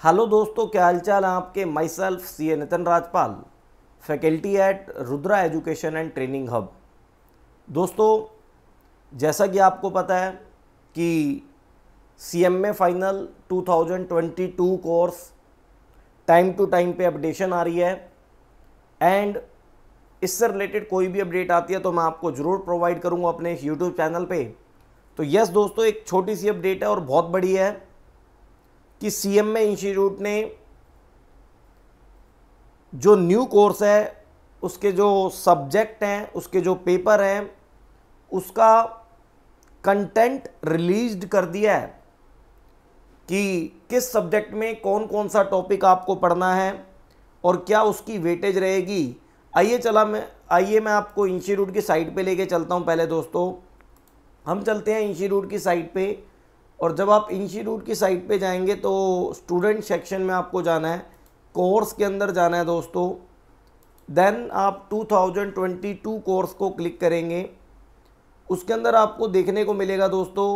Hello दोस्तों, क्या हालचाल है आपके? Myself C A Nitin Rajpal faculty at Rudra education and training hub दोस्तों, जैसा कि आपको पता है कि C M A final 2022 course time to time पे अपडेशन आ रही है। एंड इससे रिलेटेड कोई भी अपडेट आती है तो मैं आपको ज़रूर प्रोवाइड करूँगा अपने यूट्यूब चैनल पे। तो यस दोस्तों, एक छोटी सी अपडेट है और बहुत बड़ी है। कि सी एम इंस्टीट्यूट ने जो न्यू कोर्स है, उसके जो सब्जेक्ट हैं, उसके जो पेपर हैं, उसका कंटेंट रिलीज्ड कर दिया है कि किस सब्जेक्ट में कौन कौन सा टॉपिक आपको पढ़ना है और क्या उसकी वेटेज रहेगी। आइए चला मैं, आइए मैं आपको इंस्टीट्यूट की साइट पे लेके चलता हूँ पहले दोस्तों। हम चलते हैं इंस्टीट्यूट की साइट पे। और जब आप इंस्टीट्यूट की साइट पे जाएँगे तो स्टूडेंट सेक्शन में आपको जाना है, कोर्स के अंदर जाना है दोस्तों। देन आप 2022 कोर्स को क्लिक करेंगे। उसके अंदर आपको देखने को मिलेगा दोस्तों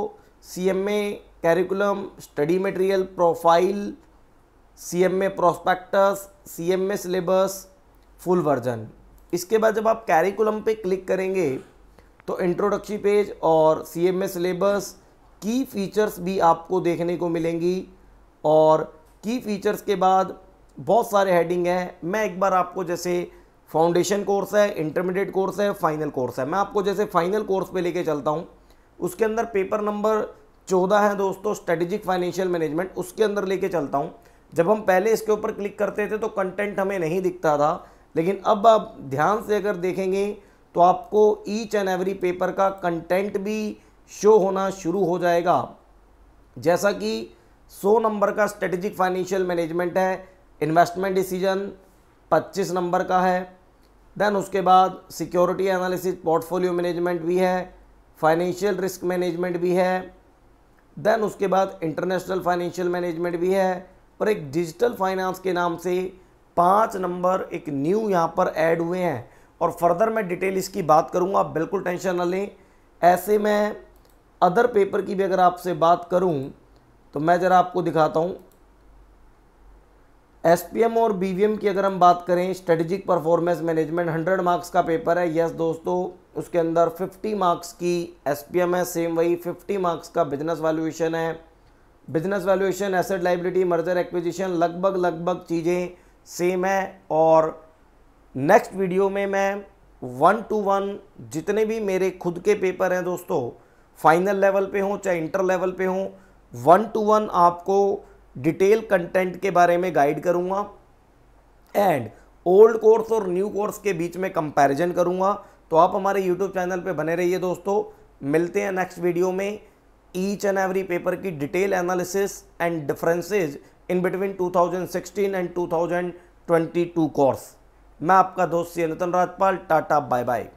C M A curriculum study material profile C M A prospectus C M A syllabus full version इसके बाद जब आप कैरिकुलम पे क्लिक करेंगे तो इंट्रोडक्शन पेज और सी एम ए सिलेबस की फीचर्स भी आपको देखने को मिलेंगी और की फीचर्स के बाद बहुत सारे हेडिंग हैं। मैं एक बार आपको जैसे फाउंडेशन कोर्स है इंटरमीडिएट कोर्स है फाइनल कोर्स है। मैं आपको जैसे फाइनल कोर्स पे लेके चलता हूँ। उसके अंदर पेपर नंबर चौदह है दोस्तों स्ट्रेटेजिक फाइनेंशियल मैनेजमेंट उसके अंदर लेके चलता हूँ। जब हम पहले इसके ऊपर क्लिक करते थे तो कंटेंट हमें नहीं दिखता था। लेकिन अब आप ध्यान से अगर देखेंगे तो आपको ईच एंड एवरी पेपर का कंटेंट भी शो होना शुरू हो जाएगा। जैसा कि 100 नंबर का स्ट्रेटेजिक फाइनेंशियल मैनेजमेंट है इन्वेस्टमेंट डिसीज़न 25 नंबर का है देन उसके बाद सिक्योरिटी एनालिसिस पोर्टफोलियो मैनेजमेंट भी है फाइनेंशियल रिस्क मैनेजमेंट भी है देन उसके बाद इंटरनेशनल फाइनेंशियल मैनेजमेंट भी है और एक डिजिटल फाइनेंस के नाम से पाँच नंबर एक न्यू यहाँ पर ऐड हुए हैं। और फर्दर मैं डिटेल इसकी बात करूँगा बिल्कुल टेंशन न लें। ऐसे में अदर पेपर की भी अगर आपसे बात करूँ तो मैं ज़रा आपको दिखाता हूँ। एसपीएम और बीवीएम की अगर हम बात करें स्ट्रेटेजिक परफॉर्मेंस मैनेजमेंट 100 मार्क्स का पेपर है। यस दोस्तों, उसके अंदर 50 मार्क्स की एसपीएम है सेम वही 50 मार्क्स का बिज़नेस वैल्यूएशन है। Business valuation asset liability merger acquisition लगभग लगभग चीज़ें सेम है। और नेक्स्ट वीडियो में मैं वन टू वन जितने भी मेरे खुद के पेपर हैं दोस्तों फाइनल लेवल पे हों, चाहे इंटर लेवल पे हों वन टू वन आपको डिटेल कंटेंट के बारे में गाइड करूँगा। एंड ओल्ड कोर्स और न्यू कोर्स के बीच में कंपैरिजन करूँगा। तो आप हमारे यूट्यूब चैनल पे बने रहिए दोस्तों। मिलते हैं नेक्स्ट वीडियो में। ईच एंड एवरी पेपर की detail analysis and differences in between 2016 and 2022 course मैं आपका दोस्त C Nitin Rajpal. Tata bye bye